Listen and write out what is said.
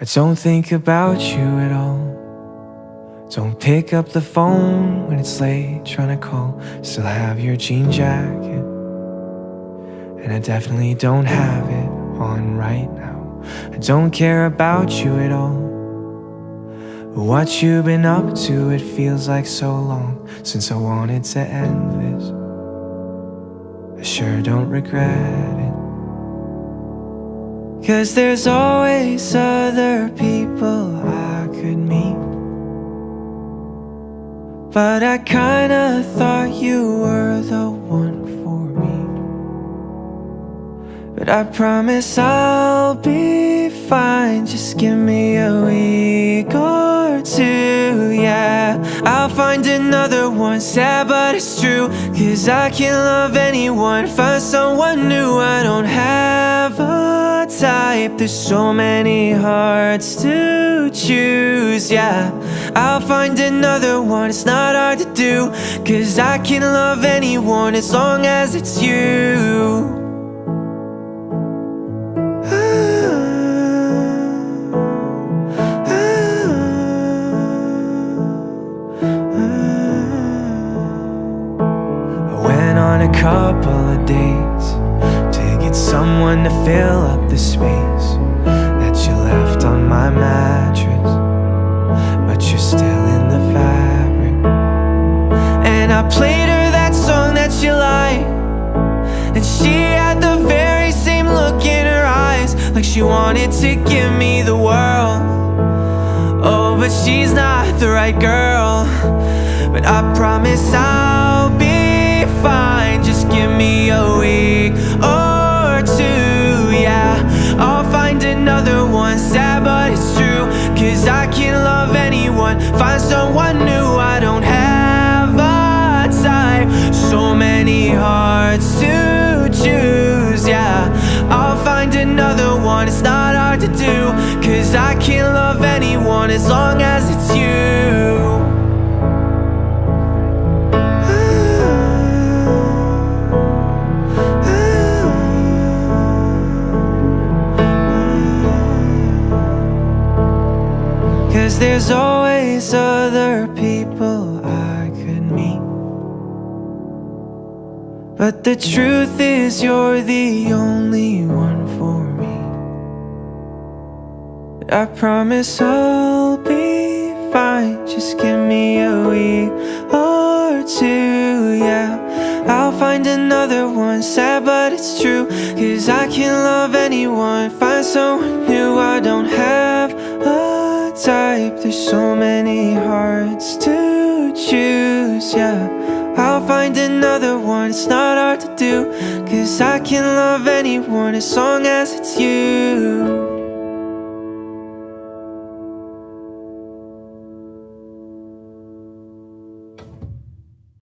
I don't think about you at all. Don't pick up the phone when it's late trying to call. Still have your jean jacket. And I definitely don't have it on right now. I don't care about you at all. What you've been up to, it feels like so long since I wanted to end this. I sure don't regret. Cause there's always other people I could meet. But I kinda thought you were the one for me. But I promise I'll be fine. Just give me a week or two, yeah. I'll find another one, sad but it's true. Cause I can't love anyone, find someone new. I don't have type, there's so many hearts to choose, yeah. I'll find another one, it's not hard to do. Cause I can love anyone as long as it's you. I went on a couple of dates get someone to fill up the space that you left on my mattress. But you're still in the fabric. And I played her that song that you like. And she had the very same look in her eyes, like she wanted to give me the world. Oh, but she's not the right girl. But I promise I'll be fine. Love anyone, find someone new. I don't have a type, so many hearts to choose, yeah. I'll find another one, it's not hard to do. Cause I can't love anyone as long as it's you. Cause there's always other people I could meet. But the truth is, you're the only one for me. I promise I'll be fine. Just give me a week or two, yeah. I'll find another one, sad but it's true. Cause I can't love anyone, find someone new. I don't have so many hearts to choose, yeah. I'll find another one, it's not hard to do. Cause I can love anyone as long as it's you.